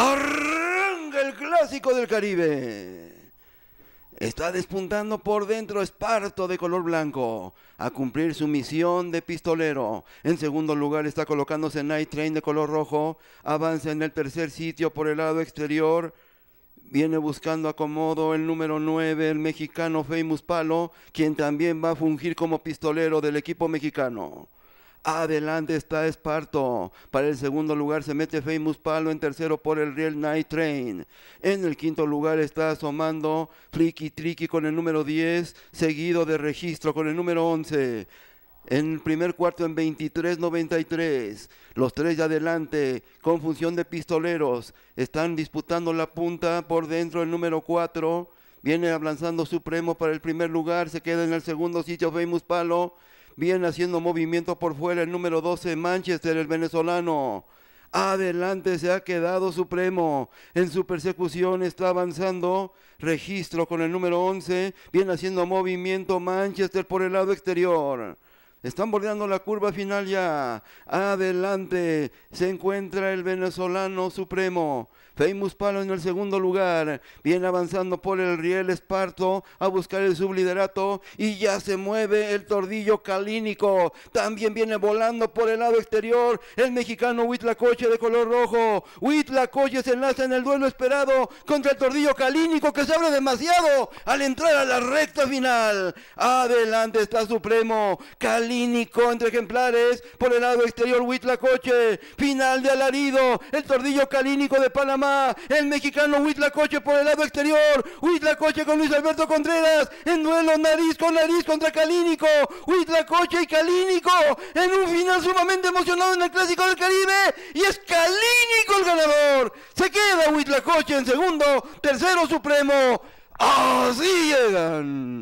Arranca el clásico del Caribe. Está despuntando por dentro Esparto de color blanco a cumplir su misión de pistolero. En segundo lugar está colocándose Night Train de color rojo. Avanza en el tercer sitio por el lado exterior. Viene buscando acomodo el número 9, el mexicano Famous Palo, quien también va a fungir como pistolero del equipo mexicano. Adelante está Esparto. Para el segundo lugar se mete Famous Palo. En tercero por el Real Night Train. En el quinto lugar está asomando Flicky Tricky con el número 10. Seguido de registro con el número 11. En el primer cuarto en 23-93. Los tres de adelante con función de pistoleros. Están disputando la punta por dentro el número 4. Viene avanzando Supremo para el primer lugar. Se queda en el segundo sitio Famous Palo. Viene haciendo movimiento por fuera el número 12, Manchester, el venezolano. Adelante se ha quedado Supremo. En su persecución está avanzando. Registro con el número 11. Viene haciendo movimiento Manchester por el lado exterior. Están bordeando la curva final ya. Adelante se encuentra el venezolano supremo. Famous Palo en el segundo lugar. Viene avanzando por el riel Esparto a buscar el subliderato. Y ya se mueve el tordillo calínico. También viene volando por el lado exterior el mexicano Huitlacoche de color rojo. Huitlacoche se enlaza en el duelo esperado contra el tordillo calínico que se abre demasiado al entrar a la recta final. Adelante está Supremo. Calínico entre ejemplares por el lado exterior Huitlacoche. Final de alarido. El tordillo calínico de Panamá el mexicano Huitlacoche por el lado exterior. Huitlacoche con Luis Alberto Contreras. En duelo nariz con nariz contra Calínico. Huitlacoche y Calínico. En un final sumamente emocionado en el Clásico del Caribe. Y es Calínico el ganador. Se queda Huitlacoche en segundo. Tercero Supremo. Así llegan.